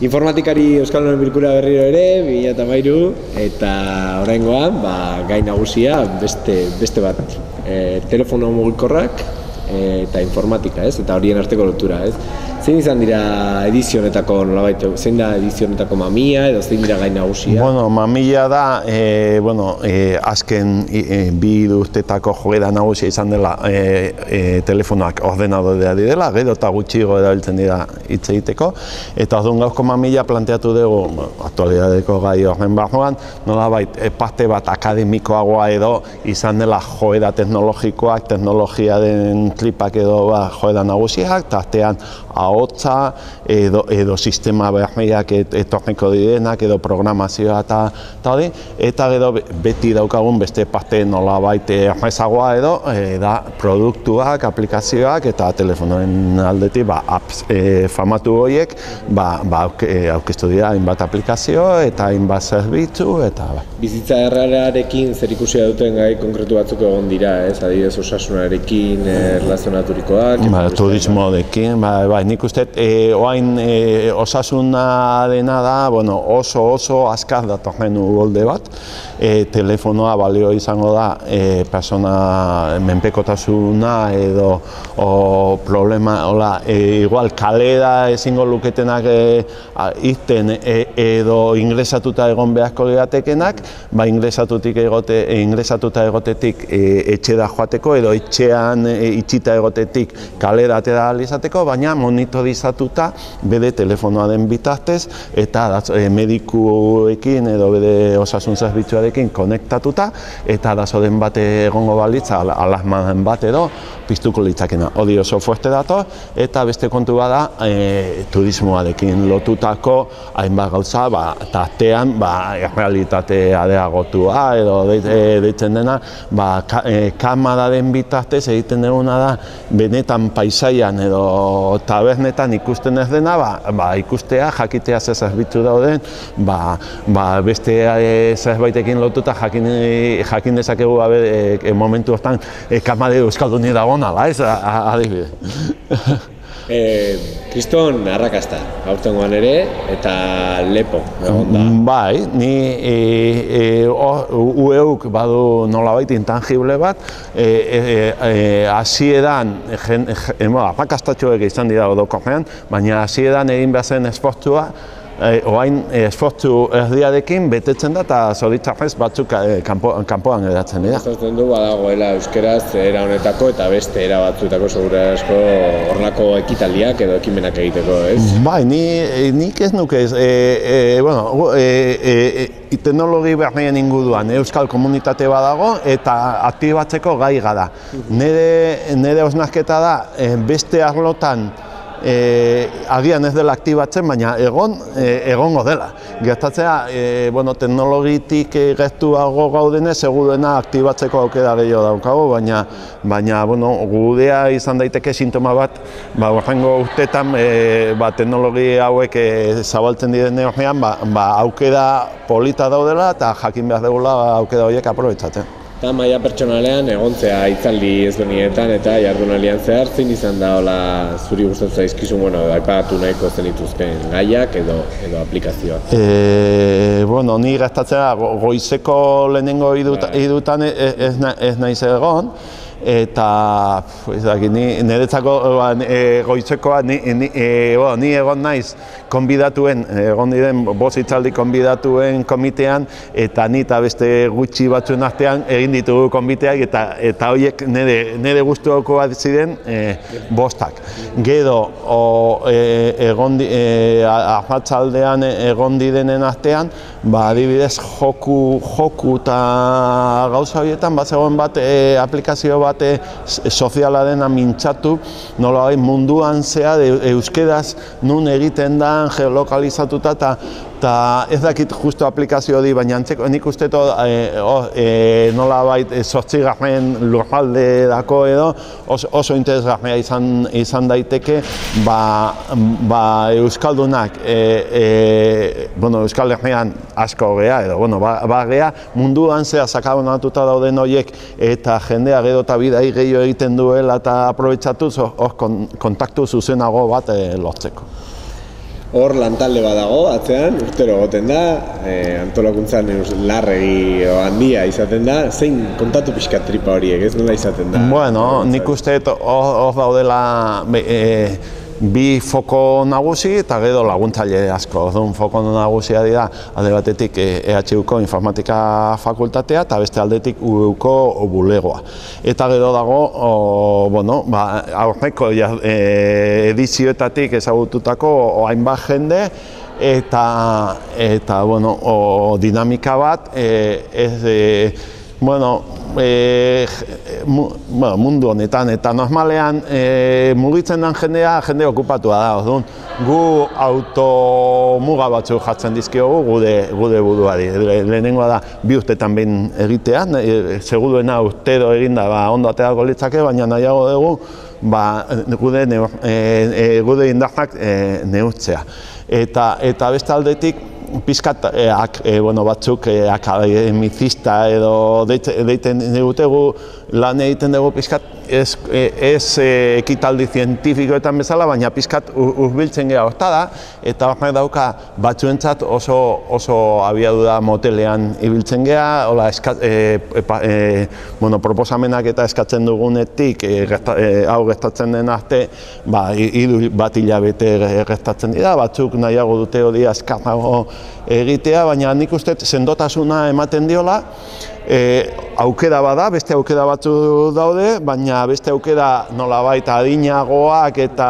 informatikari Euskal Noren Bilkura berriro ere, 2008, eta horrengoan, ba, gai nagusia beste, beste bat, e, telefono mugikorrak e, eta informatika, ez? Eta horien arteko lotura, ez? Zein izan dira edizionetako nolabait, zein da edizionetako mamia edo zein dira gai nagusia? Bueno, mamia da, e, bueno, e, azken e, bi urtetako joera nagusia izan dela e, e, telefonoak ordenadorea dira, gero eta gutxigo erabiltzen dira hitz egiteko, eta orduan gauzko mamia planteatu dugu, aktualidadeko gai horren barruan, nolabait, e, parte bat akademikoagoa edo izan dela joera teknologikoak, teknologia den klipak edo ba, joera nagusiak, tartean ahotsa edo, edo sistema berriak et, etorneko direnak edo programazioa eta eta hori eta gero beti daukagun beste parte nolabait errezagoa edo e, da produktuak, aplikazioak eta telefonoen aldetik ba, apps e, famatu horiek ba, ba, aurkeztu dira hainbat aplikazio eta hainbat zerbitzu eta ba. Bizitza errarekin zer ikusia duten gai konkretu batzuk egon dira, ez? Adibidez osasunarekin e, relazionaturikoak. Ba, turismoarekin, ba, ba, nik uste, e, oain e, osasuna dena da, bueno, oso oso azkar datorren ugolde bat, e, telefonoa balio izango da e, persona menpekotasuna edo o, problema, hola, e, igual kalera ezingo luketenak e, izten e, edo ingresatuta egon beharko liratekenak, ba ingresatutik egote, ingresatuta egotetik e, etxe da joateko edo etxean e, itxita egotetik kalera atera izateko, baina monitorizatuta bere telefonoa den bitartez eta e, medikuekin edo bere osasun zerbitzuarekin konektatuta eta arazo den bate egongo balitza alarmaden bat edo piztuko litzakena. Hori oso fuerte dator eta beste kontu bada e, turismoarekin lotutako hainbat gauza, ba, tartean ba, realitate adeagotua edo e, deitzen dena ba, ka, e, kamararen bitartez egiten duguna da benetan paisaian edo tabernetan ikusten ez dena, ba, ba, ikustea, jakitea ze zerbitzu dauden, ba, ba, beste e, zerbaitekin lotuta jakin, jakin dezakegu abe, e, momentu hortan e, kamare euskalduni dagoen ala, ez, adibide. Eh, kriston arrakasta, aurtengoan ere, eta lepo, egon da. Bai, ni e, e, ueuk badu nolabait intangible bat, e, e, e, e, arrakastatxoek izan dira odokorrean, baina hasieran egin behar zen esportua, e, oain esfortzu erdiarekin betetzen da eta zoritzarrez batzuk e, kanpo, kanpoan edatzen dira. Zaten du badagoela euskeraz era honetako eta beste era batzuetako segura asko horrelako ekitaldiak edo ekimenak egiteko, ez? Bai, ni, nik ez nuke ez, e, e, bueno, e, e, teknologi berrien inguruan euskal komunitate badago eta aktibatzeko gai gara. Nere, nere osnazketa da beste arlotan e, agian ez dela aktibatzen, baina egon, e, egongo dela. Gertatzea, e, bueno, teknologitik e, gertuago gaudenez, seguruena aktibatzeko aukera gehiago daukago, baina, baina bueno, gudea izan daiteke sintoma bat, ba, horrengo urtetan, e, ba, teknologi hauek e, zabaltzen diren horrean, ba, ba, aukera polita daudela eta jakin behar dugula aukera horiek aprobetsatzen. Eta maia pertsonalean egontzea itzaldi ezberdinetan eta jardunalian zehar zein izan da hola zuri gustatzen zaizkizun bueno, aipatu nahiko zen dituzken gaiak edo edo aplikazioak. E, bueno, ni gastatzea goizeko lehenengo idutan ez, ez, ez naiz egon, eta dakit, ni niretzako e, goitzekoa ni, ni, e, bo, ni egon naiz konbidatuen, egon diren bost itzaldi konbidatuen komitean eta ni eta beste gutxi batzuen artean egin ditugu konbiteak eta eta horiek nire, nire guztuako bat ziren e, bostak. Gero, o, e, egon di, e, ahatzaldean egon direnen artean, ba, adibidez joku, joku eta gauza horietan, bat zegoen bat e, aplikazio bat e, soziala dena mintzatu, nola bai munduan zea, euskeraz nun egiten da, geolokalizatuta eta eta ez dakit justu aplikazio hori, baina antzeko, nik uste to, e, oh, e, nola bait, e, lurralde dako edo, oso, oso interesgarria izan, izan daiteke, ba, ba Euskaldunak, e, e, bueno, Euskal Herrian asko gea, edo, bueno, ba, ba gea, munduan zea sakabonatuta dauden horiek, eta jendea gero eta bidai gehiago egiten duela eta aprobetsatuz, hor kontaktu zuzenago bat e, lortzeko. hor lantalde badago, atzean, urtero egoten da, e, antolakuntzan larregi handia izaten da, zein kontatu pixka tripa horiek, ez nola izaten da? Bueno, nik uste hor daudela e, bi foko nagusi eta gero laguntzaile asko. Orduan foko nagusia dira alde batetik e, EHUko informatika fakultatea eta beste aldetik UUko bulegoa. Eta gero dago, o, bueno, ba, aurreko ja, e, edizioetatik ezagututako hainbat jende eta eta bueno, o, dinamika bat e, ez e, bueno, e, mu, bueno, mundu honetan eta normalean e, mugitzen den jendea jende okupatua da. Orduan, gu automuga batzuk jartzen dizkiogu gude gude buruari. Le- Lehenengoa da bi urtetan behin egitea, e, seguruena urtero eginda ba ondo aterako litzake, baina nahiago dugu ba, gude, neo, e, e, gude indarrak e, neurtzea. Eta, eta beste aldetik, pizkat e, ak, e, bueno, batzuk e, akademizista edo deite- deiten digutegu lan egiten dugu pizkat ez, e, ez e, ekitaldi zientifikoetan bezala, baina pizkat ur- hurbiltzen gea horta da, eta horrek dauka batzuentzat oso, oso abiadura motelean ibiltzen gea, hola, eska, e, epa- e, bueno, proposamenak eta eskatzen dugunetik e, gerta, e, hau gertatzen den arte, ba, hi- hiru bat hilabete gertatzen dira, batzuk nahiago dute hori azkarrago egitea, baina nik uste sendotasuna ematen diola, e, aukera bada, beste aukera batzu daude, baina beste aukera nolabait adinagoak eta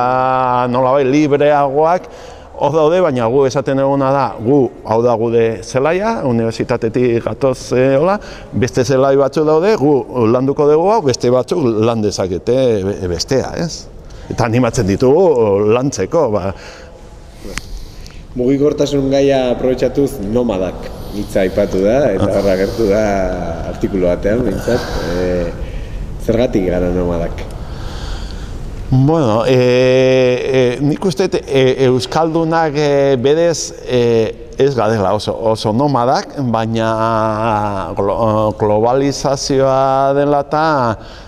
nolabait libreagoak hor daude, baina gu esaten eguna da, gu hau da gude zelaia, unibertsitatetik gatoz e, hola, beste zelai batzu daude, gu landuko dugu hau, beste batzuk lan dezakete be- bestea, ez? Eta animatzen ditugu lantzeko, ba, Mugikortasun gaia aprobetxatuz nomadak hitza aipatu da, eta horra agertu da artikulu batean, behintzat, e, zergatik gara nomadak? Bueno, e, e, nik uste e, Euskaldunak e, berez e, ez gadela oso, oso nomadak, baina glo, globalizazioa dela eta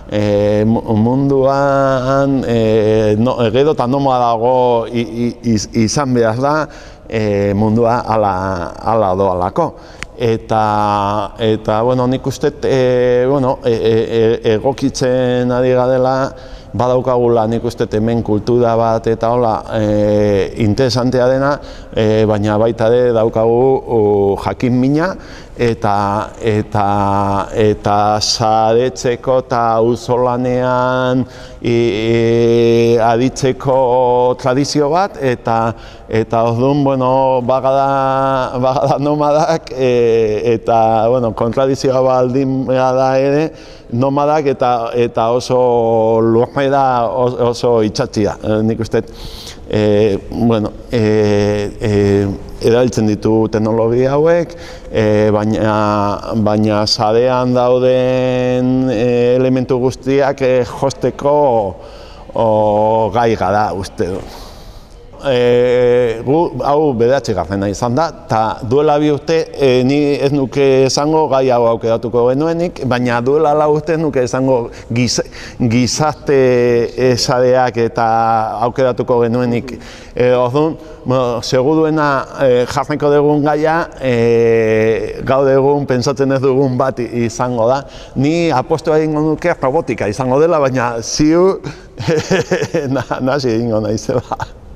e, mu- munduan e, no, gero eta nomadago i, i, iz- izan behar da e, mundua ala, ala doalako. Eta, eta bueno, nik uste, dut, e, bueno, e, e, egokitzen ari gadela, badaukagula nik uste hemen kultura bat eta hola e, interesantea dena, e, baina baita ere daukagu u, jakin mina eta eta eta saretzeko eta auzolanean i, i, aditzeko tradizio bat eta eta orduan bueno bagada bagada nomadak e, eta bueno kontradizioa baldin da ere nomadak eta eta oso lurrera oso, oso itxatzia. E, nik uste e, bueno, e, e, erabiltzen ditu teknologia hauek, e, baina, baina sarean dauden e, elementu guztiak e, josteko o, gai gara uste du. E, hau bederatzi garrena izan da, eta duela bi urte e, ni ez nuke esango gai hau aukeratuko genuenik, baina duela lau urte nuke esango giz, gizarte esadeak eta aukeratuko genuenik. E, Orduan, bueno, e, jarriko dugun gaia, e, gaur egun pentsatzen ez dugun bat izango da. Ni aposto egingo nuke robotika izango dela, baina ziur nasi egingo naizela.